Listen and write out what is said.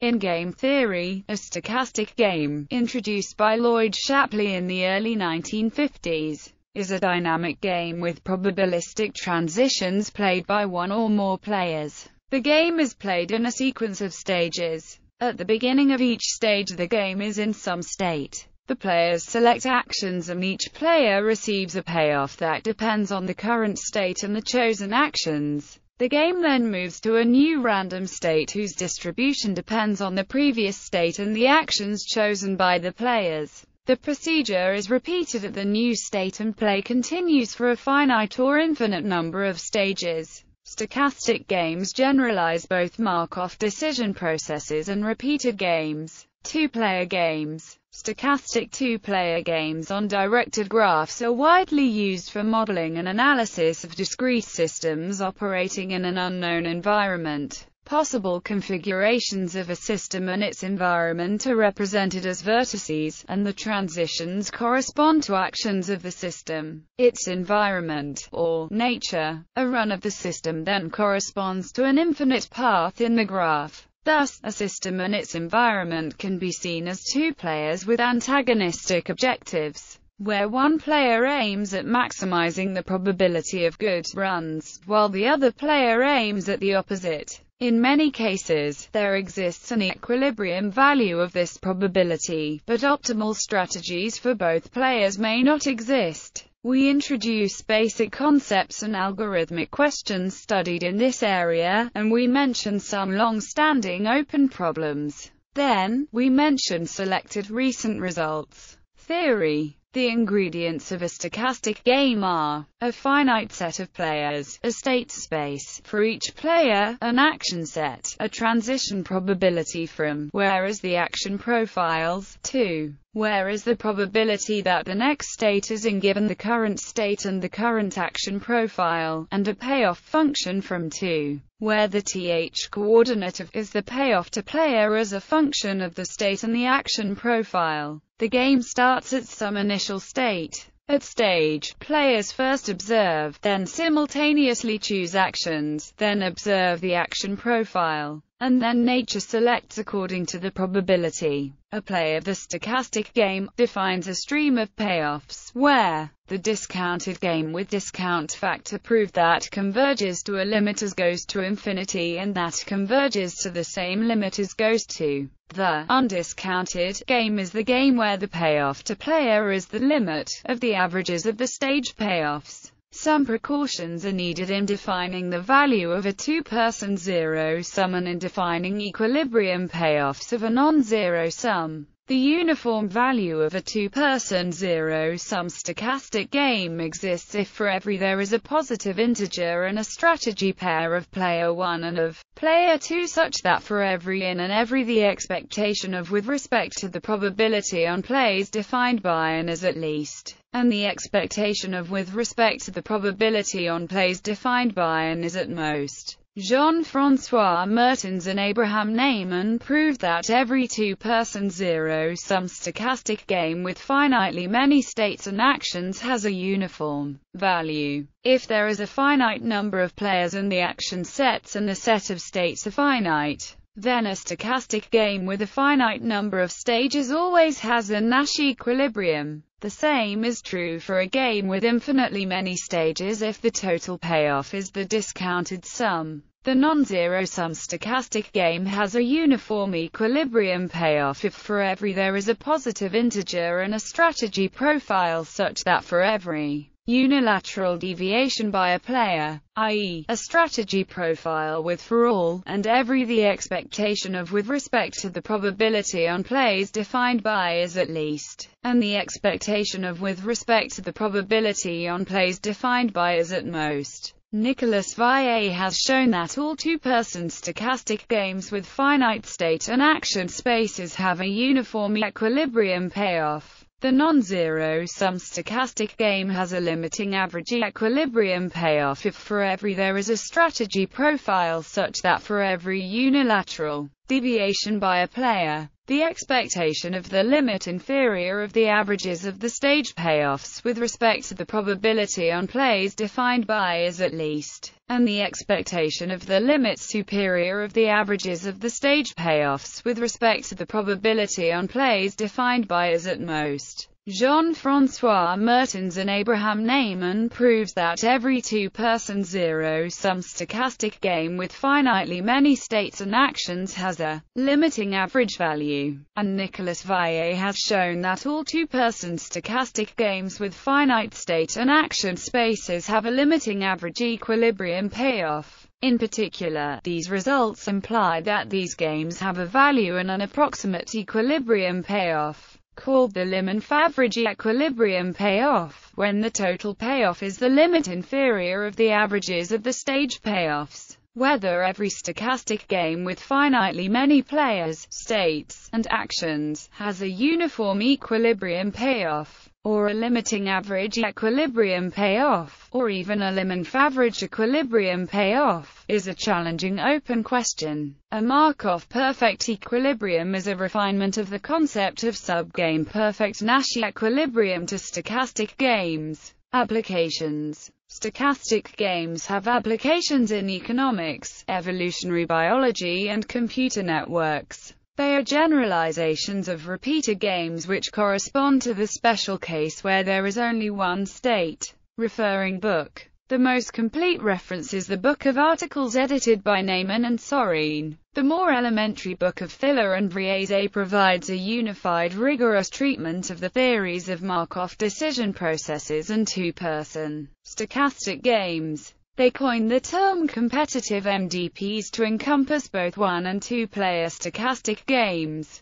In game theory, a stochastic game, introduced by Lloyd Shapley in the early 1950s, is a dynamic game with probabilistic transitions played by one or more players. The game is played in a sequence of stages. At the beginning of each stage the game is in some state. The players select actions and each player receives a payoff that depends on the current state and the chosen actions. The game then moves to a new random state whose distribution depends on the previous state and the actions chosen by the players. The procedure is repeated at the new state and play continues for a finite or infinite number of stages. Stochastic games generalize both Markov decision processes and repeated games. Two-player games Stochastic two-player games on directed graphs are widely used for modeling and analysis of discrete systems operating in an unknown environment. Possible configurations of a system and its environment are represented as vertices, and the transitions correspond to actions of the system. Its environment, or nature, a run of the system then corresponds to an infinite path in the graph. Thus, a system and its environment can be seen as two players with antagonistic objectives where one player aims at maximizing the probability of good runs, while the other player aims at the opposite. In many cases, there exists an equilibrium value of this probability, but optimal strategies for both players may not exist. We introduce basic concepts and algorithmic questions studied in this area, and we mention some long-standing open problems. Then, we mention selected recent results. Theory the ingredients of a stochastic game are a finite set of players, a state space for each player, an action set, a transition probability from, where is the action profiles, 2. where is the probability that the next state is in given the current state and the current action profile, and a payoff function from 2 where the th coordinate of is the payoff to player as a function of the state and the action profile. The game starts at some initial state. At stage, players first observe, then simultaneously choose actions, then observe the action profile, and then nature selects according to the probability. A play of the stochastic game defines a stream of payoffs, where the discounted game with discount factor proved that converges to a limit as goes to infinity and that converges to the same limit as goes to the undiscounted game is the game where the payoff to player is the limit of the averages of the stage payoffs. Some precautions are needed in defining the value of a two-person zero-sum and in defining equilibrium payoffs of a non-zero sum. The uniform value of a two-person zero-sum stochastic game exists if for every there is a positive integer and a strategy pair of player 1 and of player 2 such that for every in and every the expectation of with respect to the probability on plays defined by n is at least, and the expectation of with respect to the probability on plays defined by and is at most. Jean-François Mertens and Abraham Neyman proved that every two-person zero-sum stochastic game with finitely many states and actions has a uniform value. If there is a finite number of players and the action sets and the set of states are finite, then a stochastic game with a finite number of stages always has a Nash equilibrium. The same is true for a game with infinitely many stages if the total payoff is the discounted sum. The non-zero-sum stochastic game has a uniform equilibrium payoff if for every there is a positive integer and a strategy profile such that for every unilateral deviation by a player, i.e., a strategy profile with for all, and every the expectation of with respect to the probability on plays defined by is at least, and the expectation of with respect to the probability on plays defined by is at most. Nicolas Vieille has shown that all two-person stochastic games with finite state and action spaces have a uniform equilibrium payoff. The non-zero-sum stochastic game has a limiting average equilibrium payoff if for every there is a strategy profile such that for every unilateral deviation by a player, The expectation of the limit inferior of the averages of the stage payoffs with respect to the probability on plays defined by is at least, and the expectation of the limit superior of the averages of the stage payoffs with respect to the probability on plays defined by is at most. Jean-François Mertens and Abraham Neyman proves that every two-person zero-sum stochastic game with finitely many states and actions has a limiting average value, and Nicolas Vieille has shown that all two-person stochastic games with finite state and action spaces have a limiting average equilibrium payoff. In particular, these results imply that these games have a value and an approximate equilibrium payoff called the liminf-average equilibrium payoff, when the total payoff is the limit inferior of the averages of the stage payoffs. Whether every stochastic game with finitely many players, states, and actions, has a uniform equilibrium payoff or a limiting average equilibrium payoff, or even a liminf-average equilibrium payoff, is a challenging open question. A Markov perfect equilibrium is a refinement of the concept of subgame perfect Nash equilibrium to stochastic games. Applications Stochastic games have applications in economics, evolutionary biology and computer networks. They are generalizations of repeated games which correspond to the special case where there is only one state. Referring book. The most complete reference is the book of articles edited by Neyman and Sorin. The more elementary book of Filar and Vrieze provides a unified rigorous treatment of the theories of Markov decision processes and two-person stochastic games. They coined the term competitive MDPs to encompass both one- and two-player stochastic games.